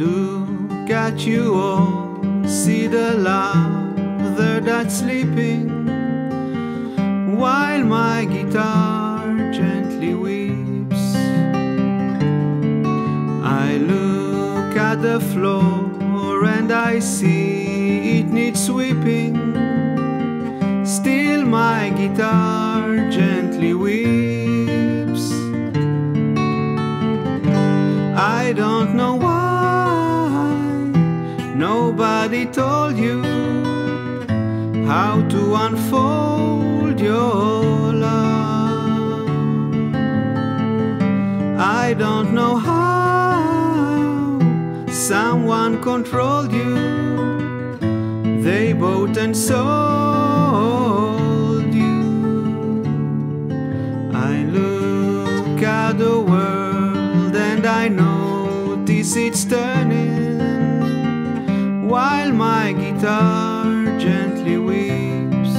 Look at you all, see the lover that's sleeping, while my guitar gently weeps. I look at the floor and I see it needs sweeping. Still, my guitar gently weeps. I don't know why nobody told you how to unfold your love. I don't know how someone controlled you. They bought and sold you. I look at the world and I notice it's turning while my guitar gently weeps.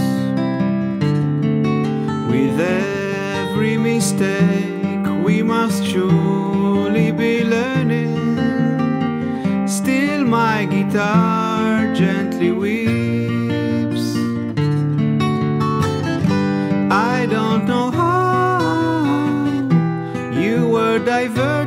With every mistake, we must surely be learning. Still, my guitar gently weeps. I don't know how you were diverted,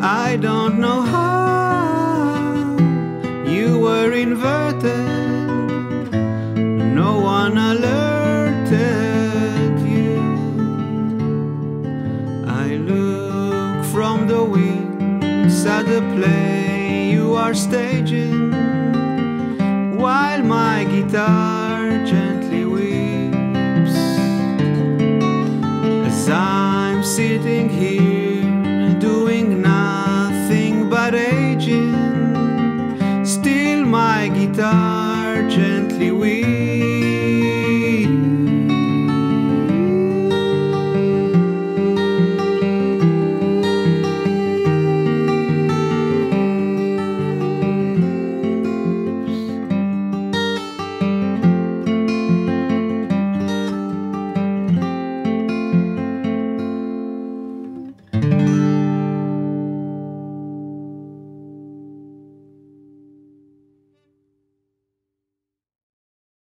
I don't know how you were inverted, no one alerted you. I look from the wings at the play you are staging, while my guitar gently my guitar gently weeps.